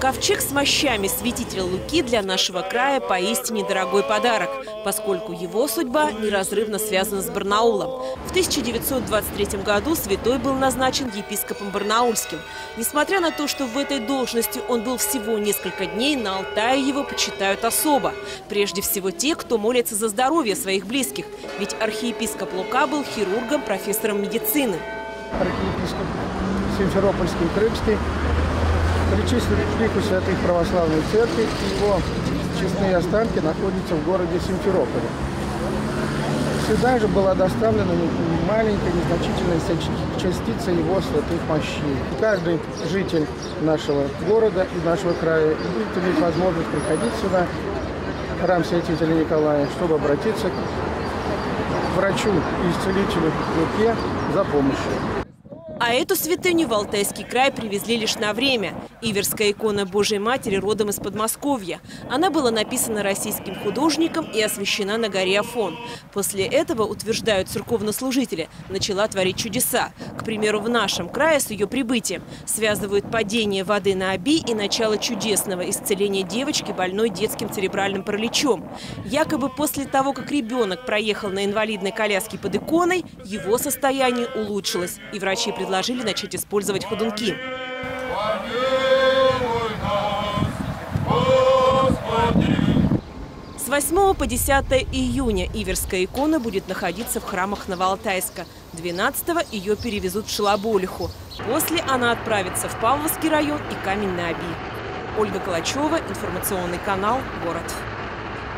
Ковчег с мощами святителя Луки для нашего края поистине дорогой подарок, поскольку его судьба неразрывно связана с Барнаулом. В 1923 году святой был назначен епископом Барнаульским. Несмотря на то, что в этой должности он был всего несколько дней, на Алтае его почитают особо. Прежде всего те, кто молится за здоровье своих близких. Ведь архиепископ Лука был хирургом, профессором медицины. Архиепископ Симферопольский и Крымский причислен к лику святых православной церкви, и его честные останки находятся в городе Симферополе. Сюда же была доставлена маленькая незначительная частица его святых мощей. Каждый житель нашего города и нашего края будет иметь возможность приходить сюда, храм святителя Николая, чтобы обратиться к врачу и исцелителю Луке за помощью. А эту святыню в Алтайский край привезли лишь на время. Иверская икона Божьей Матери родом из Подмосковья. Она была написана российским художником и освящена на горе Афон. После этого, утверждают церковнослужители, начала творить чудеса. К примеру, в нашем крае с ее прибытием связывают падение воды на Оби и начало чудесного исцеления девочки, больной детским церебральным параличом. Якобы после того, как ребенок проехал на инвалидной коляске под иконой, его состояние улучшилось. И врачи предложили предложили начать использовать ходунки. С 8 по 10 июня Иверская икона будет находиться в храмах Новоалтайска. 12 ее перевезут в Шалаболиху. После она отправится в Павловский район и Камень-на-Оби. Ольга Калачева, информационный канал «Город».